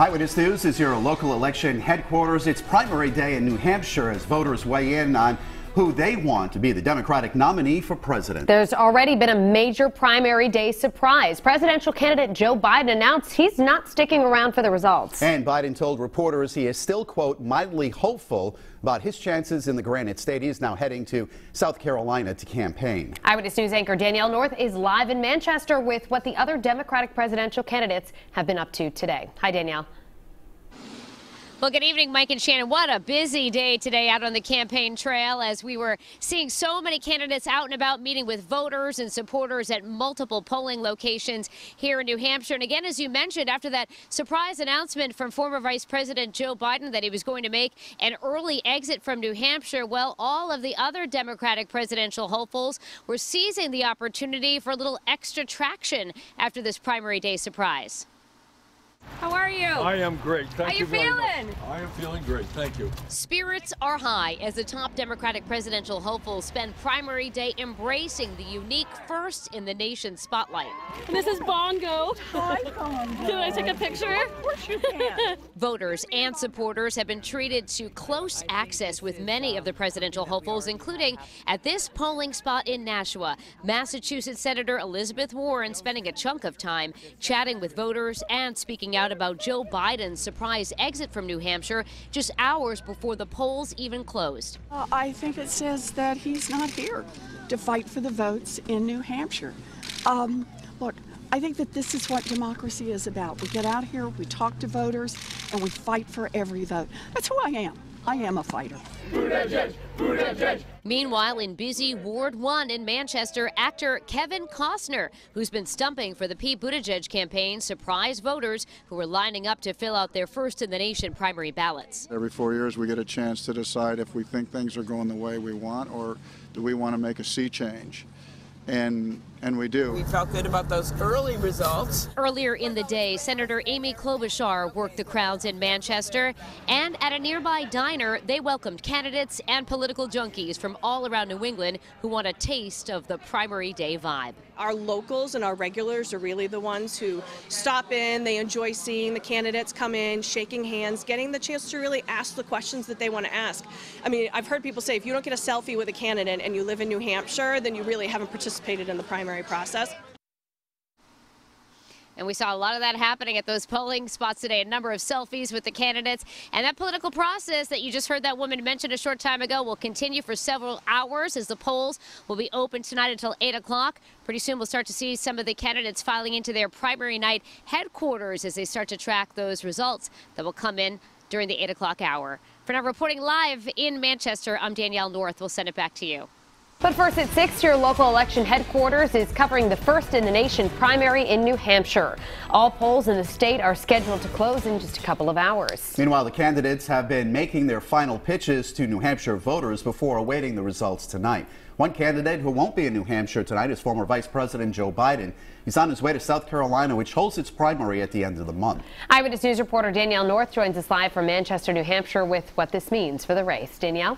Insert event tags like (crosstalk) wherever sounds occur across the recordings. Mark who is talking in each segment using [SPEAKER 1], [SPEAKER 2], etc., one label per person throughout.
[SPEAKER 1] Eyewitness News is your local election headquarters. It's primary day in New Hampshire as voters weigh in on who they want to be the Democratic nominee for president.
[SPEAKER 2] There's already been a major primary day surprise. Presidential candidate Joe Biden announced he's not sticking around for the results.
[SPEAKER 1] And Biden told reporters he is still, quote, mildly hopeful about his chances in the Granite State. He is now heading to South Carolina to campaign.
[SPEAKER 2] Eyewitness News anchor Danielle North is live in Manchester with what the other Democratic presidential candidates have been up to today. Hi, Danielle.
[SPEAKER 3] Well, good evening, Mike and Shannon. What a busy day today out on the campaign trail as we were seeing so many candidates out and about meeting with voters and supporters at multiple polling locations here in New Hampshire. And again, as you mentioned, after that surprise announcement from former Vice President Joe Biden that he was going to make an early exit from New Hampshire, well, all of the other Democratic presidential hopefuls were seizing the opportunity for a little extra traction after this primary day surprise. How are you?
[SPEAKER 4] I am great. Thank
[SPEAKER 3] How you,
[SPEAKER 4] you very
[SPEAKER 3] feeling?
[SPEAKER 4] much. I am feeling great. Thank you.
[SPEAKER 3] Spirits are high as the top Democratic presidential hopefuls spend primary day embracing the unique first in the nation spotlight.
[SPEAKER 5] And this is Bongo. Hi, Bongo. Can I take a picture? Of
[SPEAKER 6] course you can. (laughs)
[SPEAKER 3] Voters and supporters have been treated to close access with many of the um, presidential hopefuls, including at this polling spot in Nashua. Massachusetts Senator Elizabeth Warren spending a chunk of time chatting with voters and speaking out about Joe Biden's surprise exit from New Hampshire just hours before the polls even closed.
[SPEAKER 6] Uh, I think it says that he's not here to fight for the votes in New Hampshire. Um, look, I think that this is what democracy is about. We get out here, we talk to voters, and we fight for every vote. That's who I am. I am a fighter.
[SPEAKER 3] Meanwhile, in busy Ward 1 in Manchester, actor Kevin Costner, who's been stumping for the Pete Buttigieg campaign, surprised voters who were lining up to fill out their first in the nation primary ballots.
[SPEAKER 7] Every four years, we get a chance to decide if we think things are going the way we want or do we want to make a sea change and and we do.
[SPEAKER 8] We felt good about those early results.
[SPEAKER 3] Earlier in the day, Senator Amy Klobuchar worked the crowds in Manchester, and at a nearby diner, they welcomed candidates and political junkies from all around New England who want a taste of the primary day vibe.
[SPEAKER 9] Our locals and our regulars are really the ones who stop in. They enjoy seeing the candidates come in, shaking hands, getting the chance to really ask the questions that they want to ask. I mean, I've heard people say if you don't get a selfie with a candidate and you live in New Hampshire, then you really haven't participated in the primary process.
[SPEAKER 3] And we saw a lot of that happening at those polling spots today. A number of selfies with the candidates. And that political process that you just heard that woman mention a short time ago will continue for several hours as the polls will be open tonight until 8 o'clock. Pretty soon we'll start to see some of the candidates filing into their primary night headquarters as they start to track those results that will come in during the 8 o'clock hour. For now, reporting live in Manchester, I'm Danielle North. We'll send it back to you.
[SPEAKER 2] But first at 6, your local election headquarters is covering the first in the nation primary in New Hampshire. All polls in the state are scheduled to close in just a couple of hours.
[SPEAKER 1] Meanwhile, the candidates have been making their final pitches to New Hampshire voters before awaiting the results tonight. One candidate who won't be in New Hampshire tonight is former Vice President Joe Biden. He's on his way to South Carolina, which holds its primary at the end of the month.
[SPEAKER 2] Eyewitness News reporter Danielle North joins us live from Manchester, New Hampshire with what this means for the race. Danielle?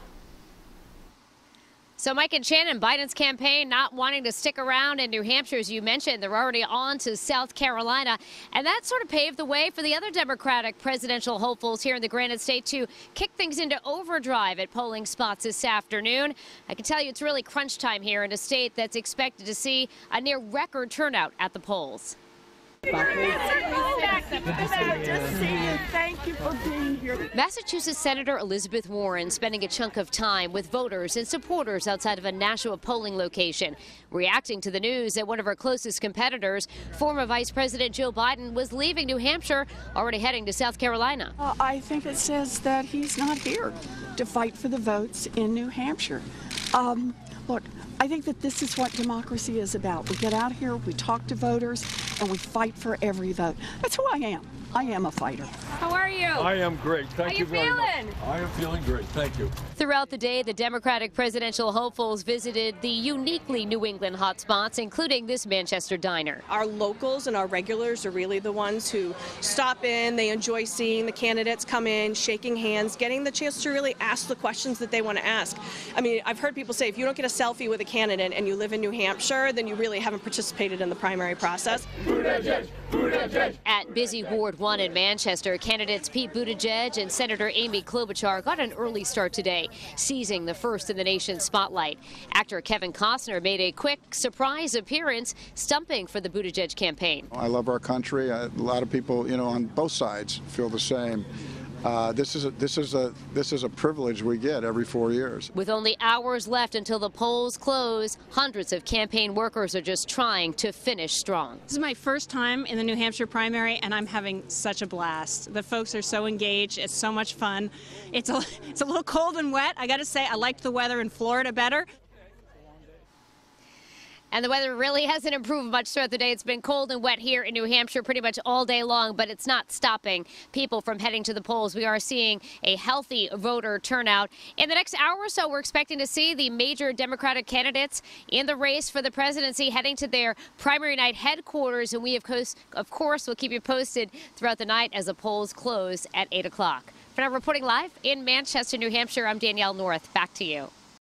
[SPEAKER 3] So Mike and Shannon, Biden's campaign not wanting to stick around in New Hampshire, as you mentioned, they're already on to South Carolina. And that sort of paved the way for the other Democratic presidential hopefuls here in the Granite State to kick things into overdrive at polling spots this afternoon. I can tell you it's really crunch time here in a state that's expected to see a near record turnout at the polls.
[SPEAKER 6] Thank you for being here.
[SPEAKER 3] Massachusetts Senator Elizabeth Warren spending a chunk of time with voters and supporters outside of a Nashua polling location, reacting to the news that one of her closest competitors, former Vice President Joe Biden, was leaving New Hampshire, already heading to South Carolina.
[SPEAKER 6] Uh, I think it says that he's not here to fight for the votes in New Hampshire. Um, look, I think that this is what democracy is about. We get out here, we talk to voters, and we fight for every vote. That's who I am. I am a fighter.
[SPEAKER 3] How are you?
[SPEAKER 4] I am great. Thank you.
[SPEAKER 3] How
[SPEAKER 4] you
[SPEAKER 3] you
[SPEAKER 4] very
[SPEAKER 3] feeling?
[SPEAKER 4] much. I am feeling great. Thank you.
[SPEAKER 3] Throughout the day, the Democratic presidential hopefuls visited the uniquely New England hotspots, including this Manchester diner.
[SPEAKER 9] Our locals and our regulars are really the ones who stop in. They enjoy seeing the candidates come in, shaking hands, getting the chance to really ask the questions that they want to ask. I mean, I've heard people say if you don't get a selfie with a candidate and you live in New Hampshire, then you really haven't participated in the primary process.
[SPEAKER 3] At busy Ward 1 in Manchester, candidates Pete Buttigieg and Senator Amy Klobuchar got an early start today, seizing the first in the nation's spotlight. Actor Kevin Costner made a quick surprise appearance, stumping for the Buttigieg campaign.
[SPEAKER 7] I love our country. A lot of people, you know, on both sides feel the same. Uh, this is a, this is a this is a privilege we get every four years.
[SPEAKER 3] With only hours left until the polls close, hundreds of campaign workers are just trying to finish strong.
[SPEAKER 10] This is my first time in the New Hampshire primary, and I'm having such a blast. The folks are so engaged. It's so much fun. It's a (laughs) it's a little cold and wet. I got to say, I liked the weather in Florida better.
[SPEAKER 3] And the weather really hasn't improved much throughout the day. It's been cold and wet here in New Hampshire pretty much all day long, but it's not stopping people from heading to the polls. We are seeing a healthy voter turnout. In the next hour or so, we're expecting to see the major Democratic candidates in the race for the presidency heading to their primary night headquarters. And we, of course, of course will keep you posted throughout the night as the polls close at 8 o'clock. For now, reporting live in Manchester, New Hampshire, I'm Danielle North. Back to you.